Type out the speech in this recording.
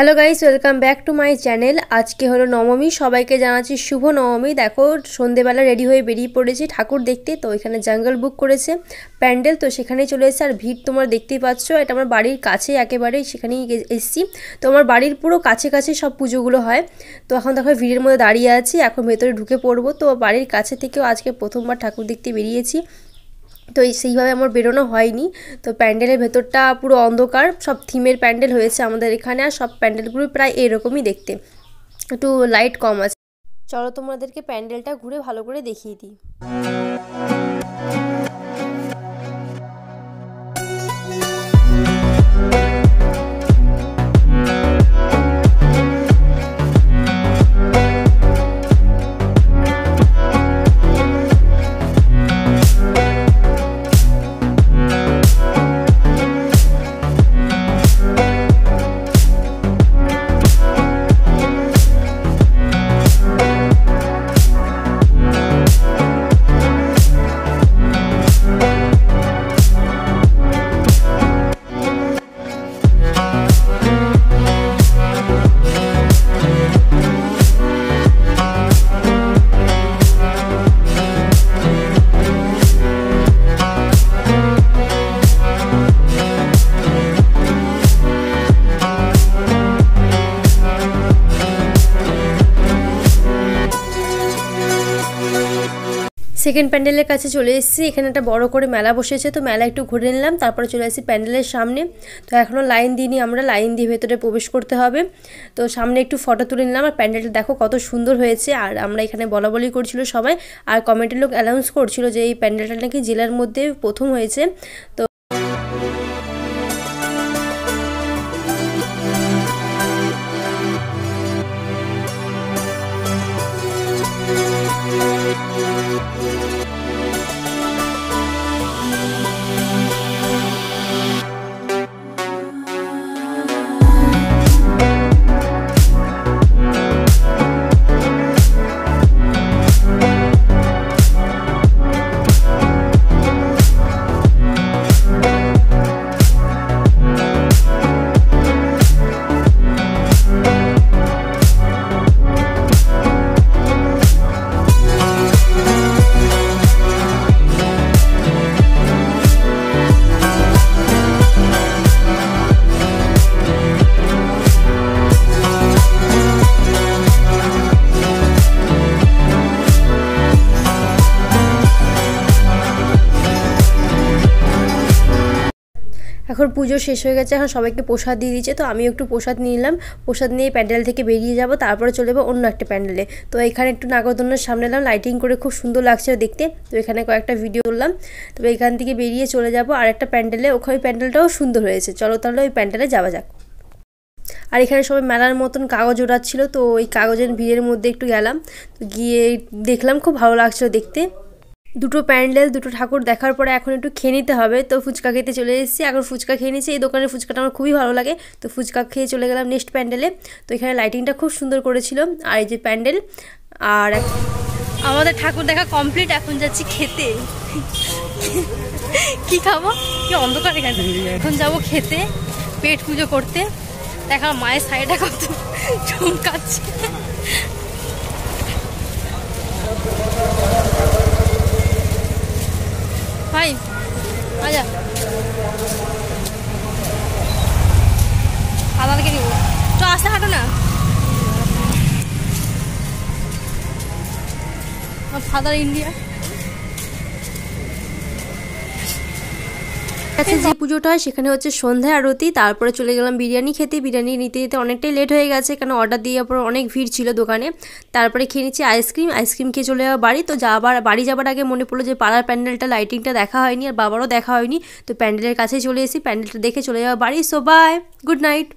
Hello guys welcome back to my channel আজকে হলো নবমী, সবাইকে জানাচ্ছি শুভ নবমী। দেখো, সন্ধেবেলা রেডি হয়ে বেরিয়ে পড়েছি ঠাকুর দেখতে, তো এখানে জঙ্গল বুক করেছে, প্যান্ডেল, তো সেখানেই চলে এসেছে। আর ভিড় তোমরা দেখতেই পাচ্ছ, এটা আমার বাড়ির কাছে একেবারেই, সেখানেই এসেছি। তো আমার বাড়ির পুরো কাছে কাছে সব পুজোগুলো হয়। তো এখন দেখো, ভিড়ের মধ্যে দাঁড়িয়ে আছি, এখন ভেতরে ঢুকে পড়ব। তো বাড়ির কাছে থেকেও আজকে প্রথমবার ঠাকুর দেখতে বেরিয়েছি। তো সেইভাবে আমার বেরোনো হয়নি। তো প্যান্ডেলের ভেতরটা পুরো অন্ধকার, সব থিমের প্যান্ডেল হয়েছে আমাদের এখানে আর সব প্যান্ডেলগুলো প্রায় এরকমই দেখতে। একটু লাইট কম আছে। চলো তোমাদেরকে প্যান্ডেলটা ঘুরে ভালো করে দেখিয়ে দিই। সেকেন্ড প্যান্ডেলের কাছে চলে এসেছি। এখানে একটা বড় করে মেলা বসেছে, তো মেলা একটু ঘুরে নিলাম। তারপরে চলে এসেছি প্যান্ডেলের সামনে। তো এখনও লাইন দিইনি আমরা, লাইন দিয়ে ভেতরে প্রবেশ করতে হবে। তো সামনে একটু ফটো তুলে নিলাম। আর প্যান্ডেলটা দেখো কত সুন্দর হয়েছে। আর আমরা এখানে বলা বলি করছিল সবাই। আর কমেন্টের লোক অ্যানাউন্স করছিল যে এই প্যান্ডেলটা নাকি জেলার মধ্যে প্রথম হয়েছে। তো Música এখন পুজো শেষ হয়ে গেছে, এখন সবাইকে প্রসাদ দিয়ে দিচ্ছে, তো আমি একটু প্রসাদ নিলাম। প্রসাদ নিয়ে প্যান্ডেল থেকে বেরিয়ে যাব, তারপরে চলে যাব অন্য একটা প্যান্ডেলে। তো এখানে একটু নাগরদোলনার সামনে এলাম লাইটিং করে খুব সুন্দর লাগছে দেখতে। তো এখানে কয়েকটা ভিডিও করলাম। তবে এখান থেকে বেরিয়ে চলে যাব আর একটা প্যান্ডেলে, ওখানে প্যান্ডেলটাও সুন্দর হয়েছে। চলো তাহলে ওই প্যান্ডেলে যাওয়া যাক। আর এখানে সবাই মেলার মতন কাগজ ওড়াচ্ছিল, তো ওই কাগজের ভিড়ের মধ্যে একটু গেলাম। তো গিয়ে দেখলাম, খুব ভালো লাগছিল দেখতে। দুটো প্যান্ডেল, দুটো ঠাকুর দেখার পরে এখন একটু খেয়ে নিতে হবে। তো ফুচকা খেতে চলে এসেছি। এখন ফুচকা খেয়ে নিয়েছি। এই দোকানের ফুচকাটা আমার খুবই ভালো লাগে। তো ফুচকা খেয়ে চলে গেলাম নেক্সট প্যান্ডেলে। তো এখানে লাইটিংটা খুব সুন্দর করেছিল। আর এই যে প্যান্ডেল, আর আমাদের ঠাকুর দেখা কমপ্লিট এখন যাচ্ছি খেতে। কি খাব? কি অন্ধকার এখানে। এখন যাব খেতে, পেট পুজো করতে। দেখা মায়ের সাইডটা কত চমকাচ্ছে ফাদার ইন্ডিয়া কাছে যে পুজোটা হয় সেখানে হচ্ছে সন্ধ্যা আরতি, তারপরে চলে গেলাম বিরিয়ানি খেতে। বিরিয়ানি নিতে নিতে অনেকটাই লেট হয়ে গেছে কারণ অর্ডার দিয়ে পর অনেক ভিড় ছিল দোকানে। তারপরে খেয়ে নিচ্ছি আইসক্রিম আইসক্রিম খেয়ে চলে যাওয়া বাড়ি। তো যাবার, বাড়ি যাবার আগে মনে পড়ল যে পাড়ার প্যান্ডেলটা লাইটিংটা দেখা হয়নি আর বাবারও দেখা হয়নি। তো প্যান্ডেলের কাছে চলে এসেছি, প্যান্ডেলটা দেখে চলে যাওয়া বাড়ি। So bye good night